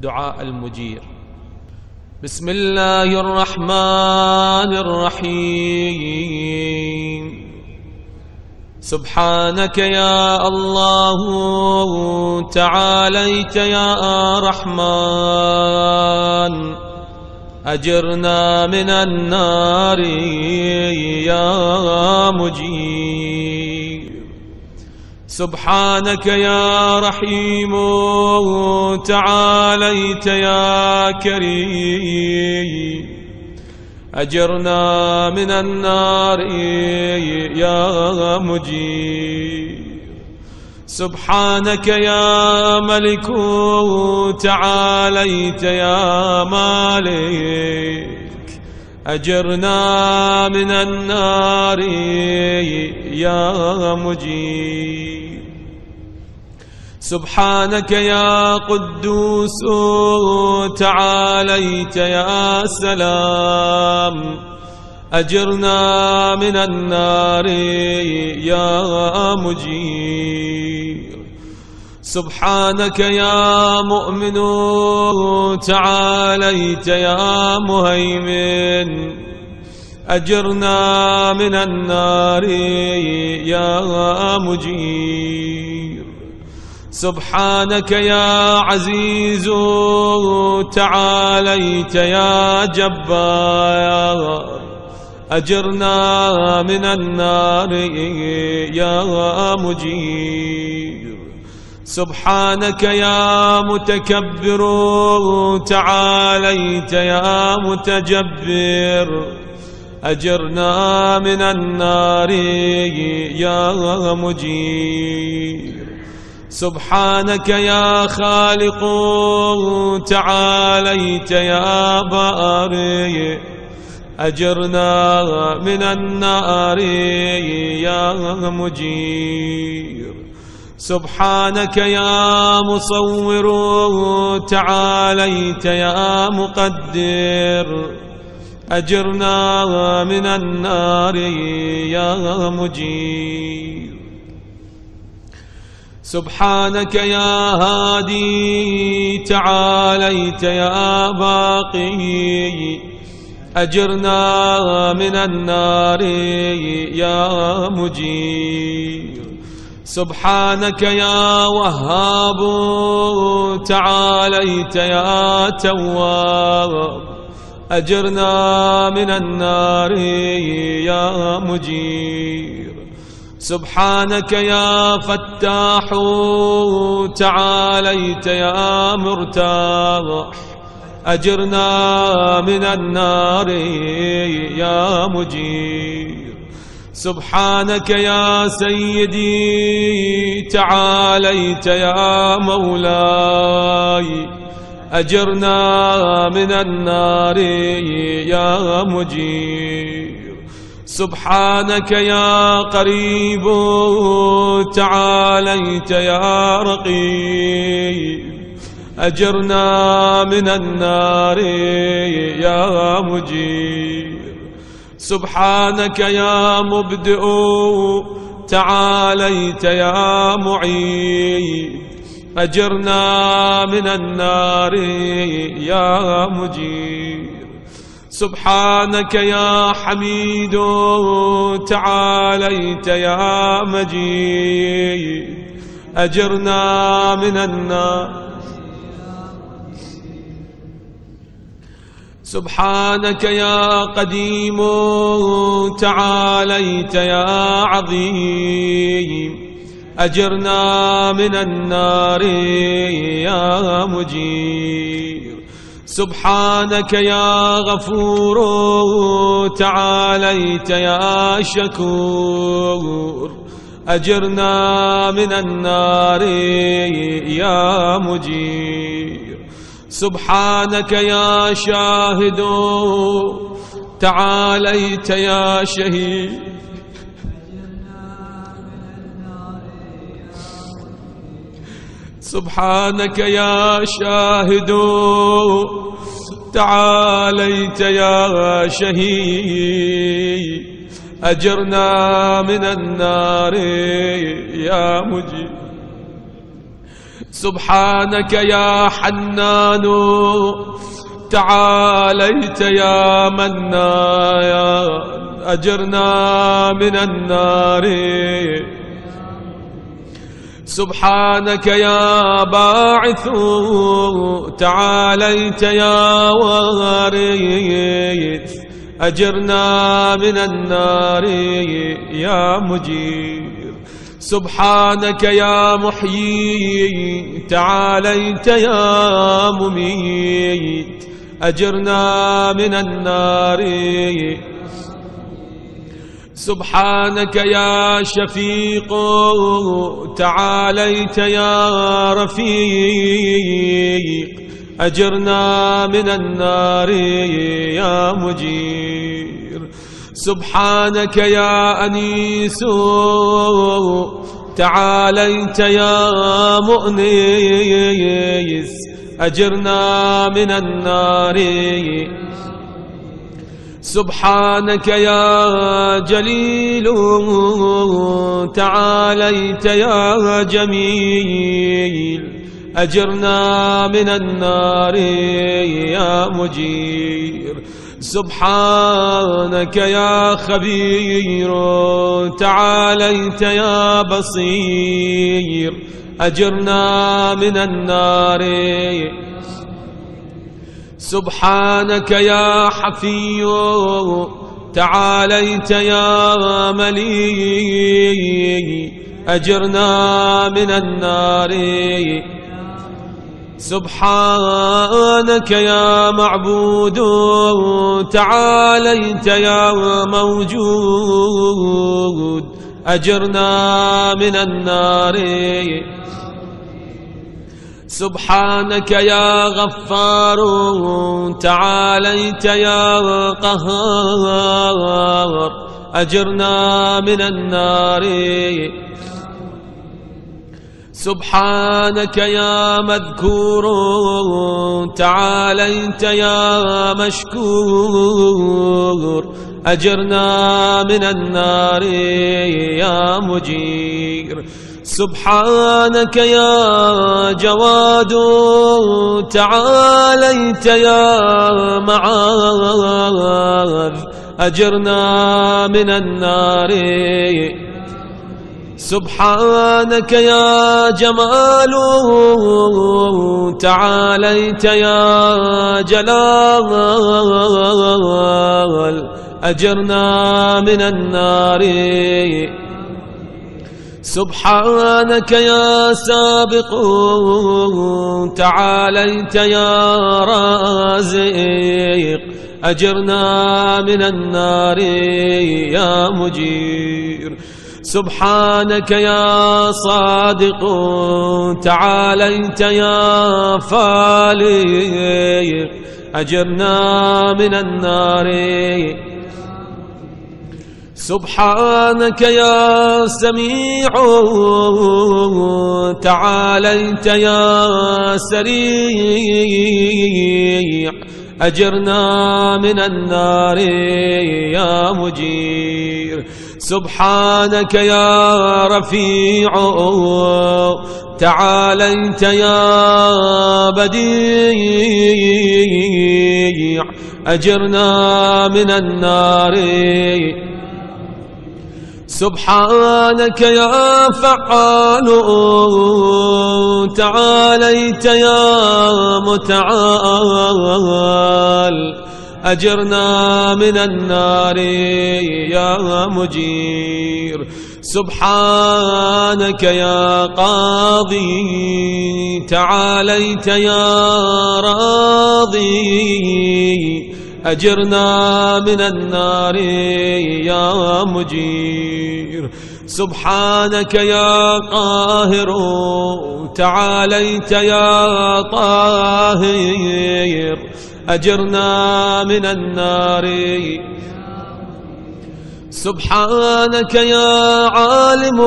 دعاء المجير. بسم الله الرحمن الرحيم. سبحانك يا الله تعاليت يا رحمن. أجرنا من النار يا مجيب سبحانك يا رحيم تعاليت يا كريم. أجرنا من النار يا مجيب. سبحانك يا ملك تعاليت يا مالك. أجرنا من النار يا مجيب. سبحانك يا قدوس تعاليت يا سلام. أجرنا من النار يا مجير. سبحانك يا مؤمن تعاليت يا مهيمن. أجرنا من النار يا مجير. سبحانك يا عزيز تعاليت يا جبار. أجرنا من النار يا مجير. سبحانك يا متكبر تعاليت يا متجبر. أجرنا من النار يا مجير. سبحانك يا خالق تعاليت يا بارئ أجرنا من النار يا مجير. سبحانك يا مصور تعاليت يا مقدر. أجرنا من النار يا مجير. سبحانك يا هادي تعاليت يا باقي. أجرنا من النار يا مجير سبحانك يا وهاب تعاليت يا تواب. أجرنا من النار يا مجير سبحانك يا فتاح تعاليت يا مرتاح. أجرنا من النار يا مجير. سبحانك يا سيدي تعاليت يا مولاي. أجرنا من النار يا مجير. سبحانك يا قريب تعاليت يا رقيب. أجرنا من النار يا مجير سبحانك يا مبدئ تعاليت يا معيد أجرنا من النار يا مجير سبحانك يا حميد تعاليت يا مجيد. أجرنا من النار. سبحانك يا قديم تعاليت يا عظيم. أجرنا من النار يا مجير سبحانك يا غفور تعاليت يا شكور. أجرنا من النار يا مجير. سبحانك يا شاهد تعاليت يا شهيد. سبحانك يا شاهد. تعاليت يا شهيد. أجرنا من النار يا مجيب. سبحانك يا حنان. تعاليت يا منايا أجرنا من النار سبحانك يا باعث تعاليت يا وارث أجرنا من النار يا مجير. سبحانك يا محيي تعاليت يا مميت أجرنا من النار سبحانك يا شفيق تعاليت يا رفيق أجرنا من النار يا مجير. سبحانك يا أنيس تعاليت يا مؤنس أجرنا من النار سبحانك يا جليل تعاليت يا جميل أجرنا من النار يا مجير سبحانك يا خبير تعاليت يا بصير أجرنا من النار سبحانك يا حفي تعاليت يا ملي. أجرنا من النار. سبحانك يا معبود تعاليت يا موجود. أجرنا من النار. سبحانك يا غفار تعاليت يا قهار أجرنا من النار. سبحانك يا مذكور تعاليت يا مشكور أجرنا من النار يا مجير. سبحانك يا جواد تعاليت يا معاذ أجرنا من النار. سبحانك يا جمال تعاليت يا جلال أجرنا من النار. سبحانك يا سابق تعاليت يا رازق أجرنا من النار يا مجير. سبحانك يا صادق تعاليت يا فالق أجرنا من النار سبحانك يا سميع تعاليت يا سريع أجرنا من النار يا مجير. سبحانك يا رفيع تعاليت يا بديع أجرنا من النار سبحانك يا فعال تعاليت يا متعال. أجرنا من النار يا مجير. سبحانك يا قاضي تعاليت يا راضي. أجرنا من النار يا مجير. سبحانك يا قاهر تعاليت يا طاهر. أجرنا من النار. سبحانك يا عالم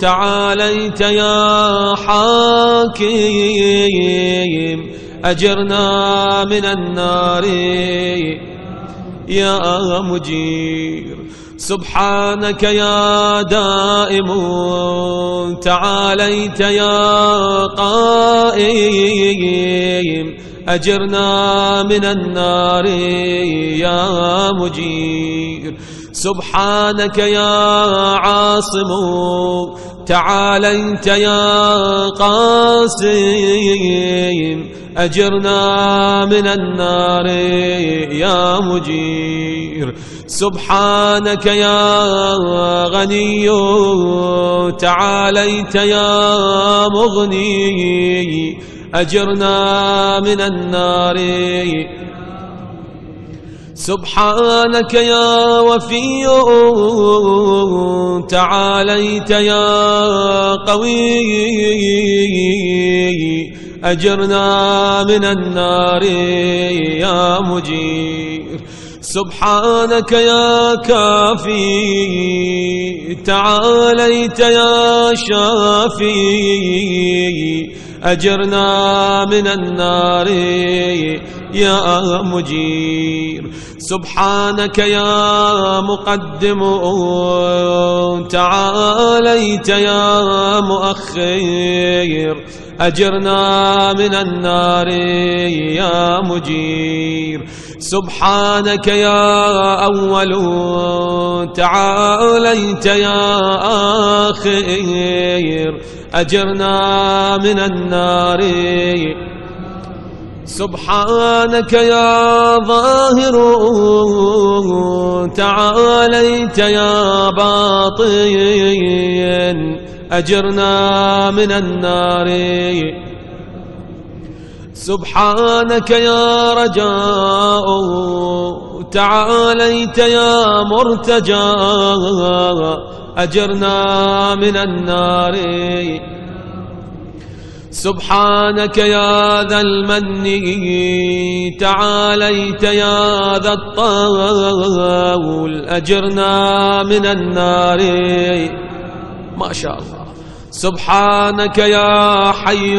تعاليت يا حاكم. أجرنا من النار. يا مجير سبحانك يا دائم تعاليت يا قائم. أجرنا من النار. يا مجير سبحانك يا عاصم تعاليت يا قاسم. أجرنا من النار يا مجير. سبحانك يا غني تعاليت يا مغني. أجرنا من النار. سبحانك يا وفي تعاليت يا قوي. أجرنا من النار يا مجير. سبحانك يا كافي تعاليت يا شافي. أجرنا من النار يا مجير. سبحانك يا مقدم تعاليت يا مؤخر. أجرنا من النار يا مجير. سبحانك يا أول تعاليت يا آخر. أجرنا من النار. سبحانك يا ظاهر تعاليت يا باطن. أجرنا من النار. سبحانك يا رجاء تعاليت يا مرتجى. أجرنا من النار. سبحانك يا ذا المن تعاليت يا ذا الطول. أجرنا من النار. ما شاء الله. سبحانك يا حي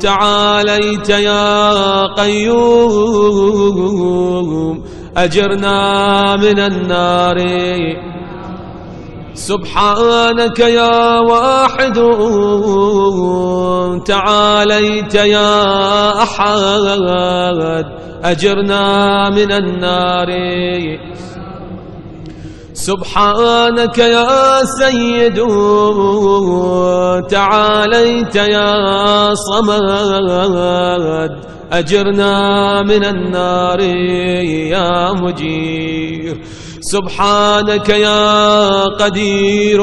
تعاليت يا قيوم أجرنا من النار. سبحانك يا واحد تعاليت يا أحد أجرنا من النار. سبحانك يا سيد تعاليت يا صمد. أجرنا من النار يا مجير. سبحانك يا قدير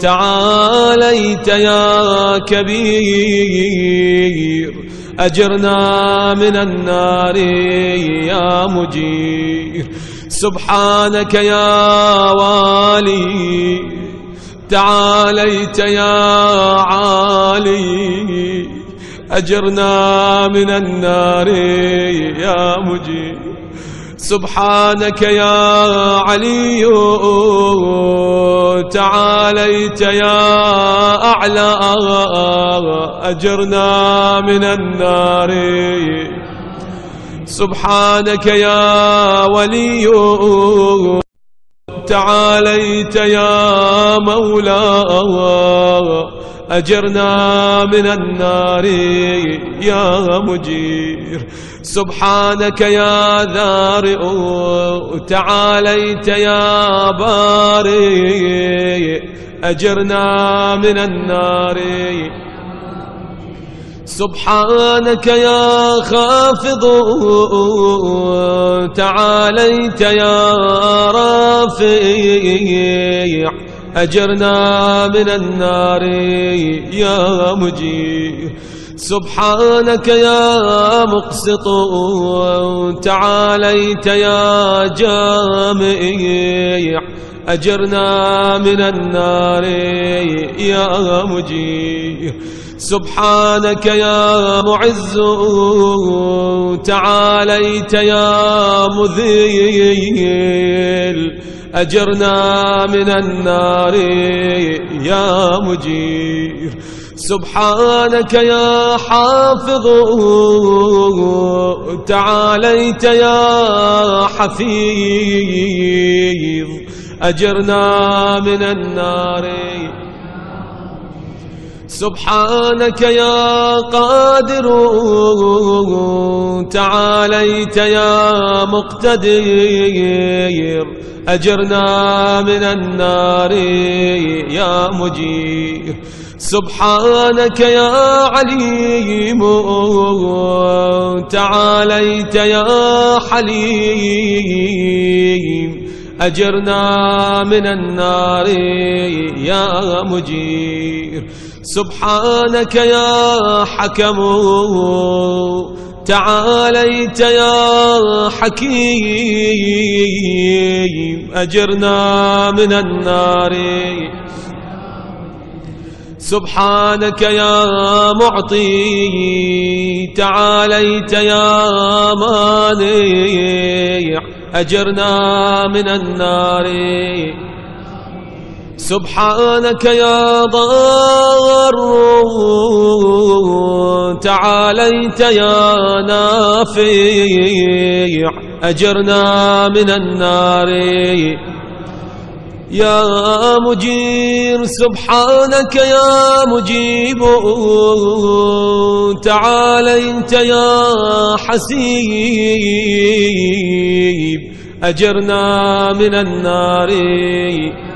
تعاليت يا كبير. أجرنا من النار يا مجير. سبحانك يا والي تعاليت يا عالي أجرنا من النار يا مجير سبحانك يا علي تعاليت يا أعلى أجرنا من النار سبحانك يا ولي تعاليت يا مولا أجرنا من النار يا مجير. سبحانك يا ذارئ تعاليت يا بارئ. أجرنا من النار سبحانك يا خافض تعاليت يا رافع. أجرنا من النار يا مجير سبحانك يا مقسط تعاليت يا جامع. أجرنا من النار يا مجير سبحانك يا معز تعاليت يا مذيل أجرنا من النار يا مجير. سبحانك يا حافظ تعاليت يا حفيظ أجرنا من النار سبحانك يا قادر تعاليت يا مقتدر أجرنا من النار يا مجير. سبحانك يا عليم تعاليت يا حليم. أجرنا من النار يا مجير. سبحانك يا حكم. تعاليت يا حكيم. أجرنا من النار. سبحانك يا معطي. تعاليت يا مانع أجرنا من النار. سبحانك يا ضار تعاليت يا نافع. أجرنا من النار. يا مجير سبحانك يا مجيب. تعاليت يا حسيب أجرنا من النار.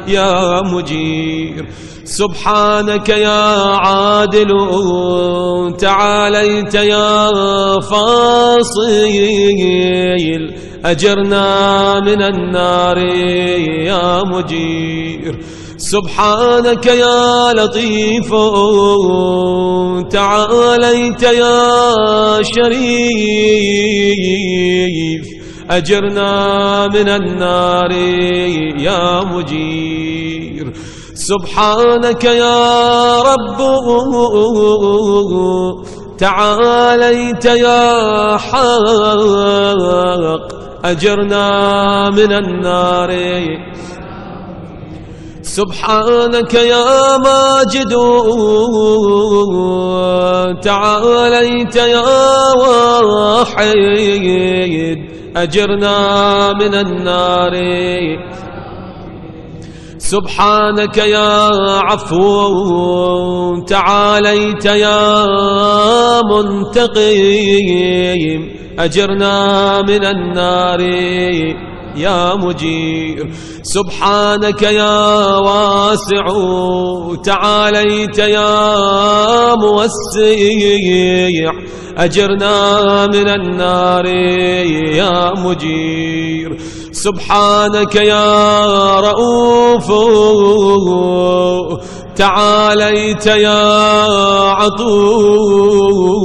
يا مجير سبحانك يا عادل. تعاليت يا فاصل. أجرنا من النار يا مجير. سبحانك يا لطيف تعاليت يا شريف. أجرنا من النار يا مجير. سبحانك يا رب تعاليت يا حق. أجرنا من النار. سبحانك يا ماجد تعاليت يا واحد أجرنا من النار. سبحانك يا عفو تعاليت يا منتقم. أجرنا من النار يا مجير. سبحانك يا واسع تعاليت يا موسع أجرنا من النار يا مجير. سبحانك يا رؤوف تعاليت يا عطوف.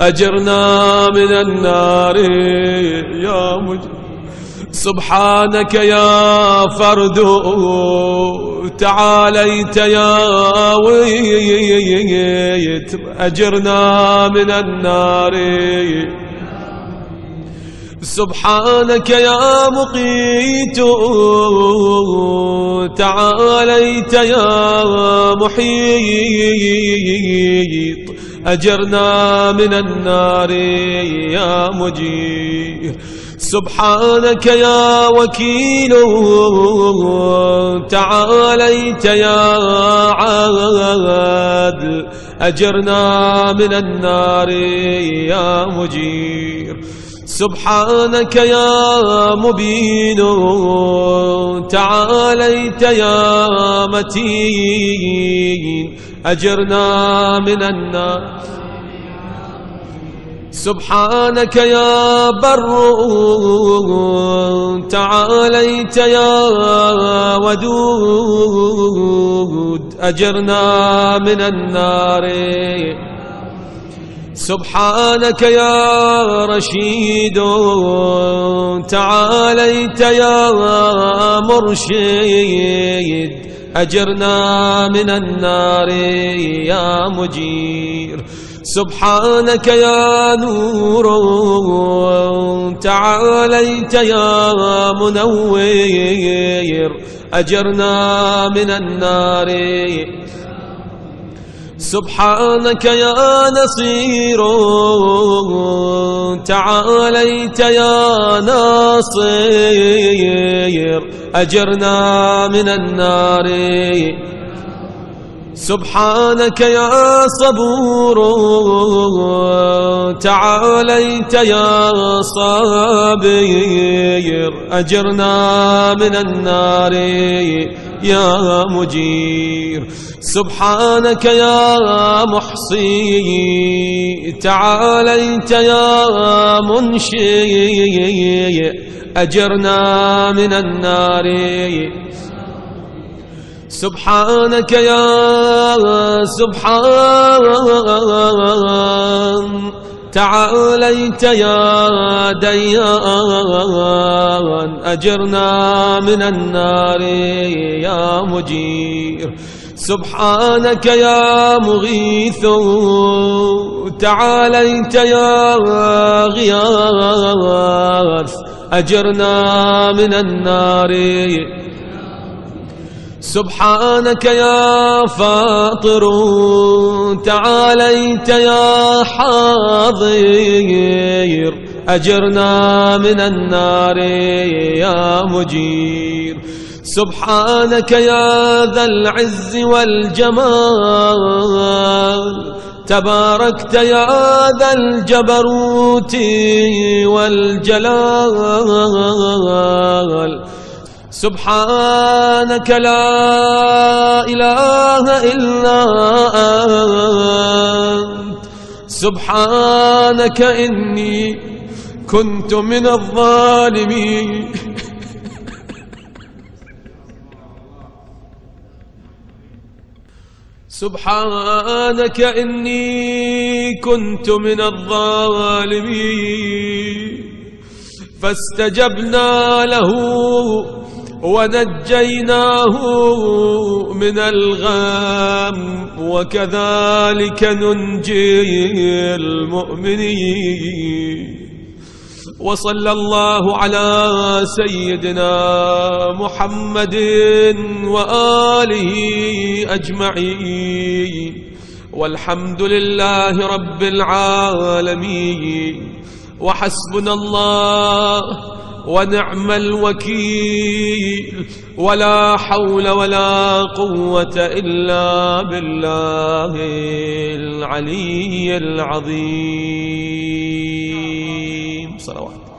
أجرنا من النار يا مجير سبحانك يا فرد تعاليت يا ويت. أجرنا من النار. سبحانك يا مقيت تعاليت يا محيط. أجرنا من النار يا مجير. سبحانك يا وكيل تعاليت يا عادل أجرنا من النار يا مجير. سبحانك يا مبين تعاليت يا متين أجرنا من النار. سبحانك يا بر تعاليت يا ودود أجرنا من النار. سبحانك يا رشيد تعاليت يا مرشد أجرنا من النار يا مجير. سبحانك يا نور تعاليت يا منور أجرنا من النار سبحانك يا نصير تعاليت يا ناصير أجرنا من النار. سبحانك يا صبور تعاليت يا صابر أجرنا من النار. يا مجير. سبحانك يا محصي. تعاليت يا منشي. أجرنا من النار. سبحانك يا سبحان. تعاليت يا ديان. أجرنا من النار يا مجير. سبحانك يا مغيث تعاليت يا غياث. أجرنا من النار. سبحانك يا فاطر تعاليت يا حاضر. أجرنا من النار يا مجير. سبحانك يا ذا العز والجمال. تباركت يا ذا الجبروت والجلال. سبحانك لا إله إلا أنت. سبحانك إني كنت من الظالمين. سبحانك إني كنت من الظالمين. فاستجبنا له ونجيناه من الغم. وكذلك ننجي المؤمنين. وصلى الله على سيدنا محمد وآله أجمعين. والحمد لله رب العالمين. وحسبنا الله ونعم الوكيل. ولا حول ولا قوة إلا بالله العلي العظيم. صلوات.